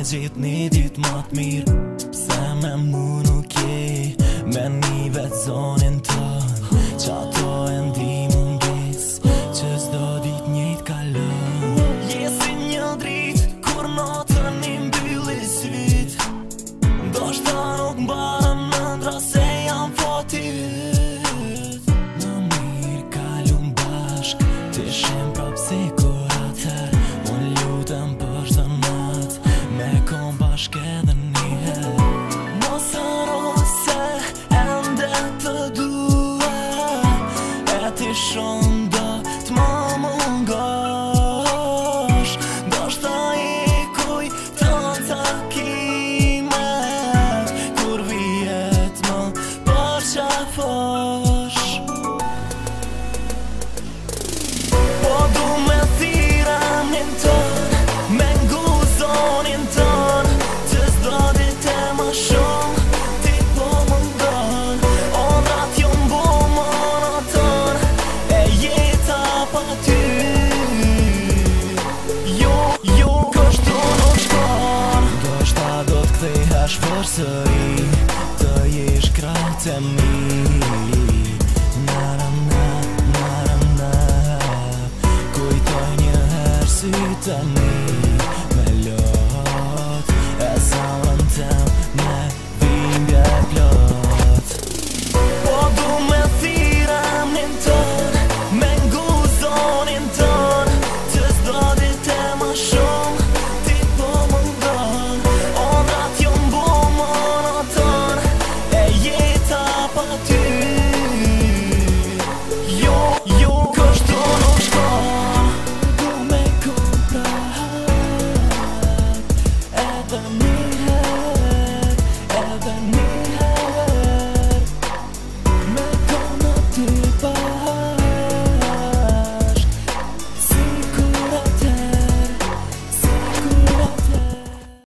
Në gjitë një ditë matë mirë Pse me mu nuk je Me një vetë zonin të Që ato e ndi në Që zdo ditë njët kalon Je si një dritë Kur në të një mbili i Do shta nuk më barëm Se janë fatit Në mirë kalun bashk Ti shem prap se ko 一双。tăi, tăi ești cratea mii Na-na-na, na-na-na, kuj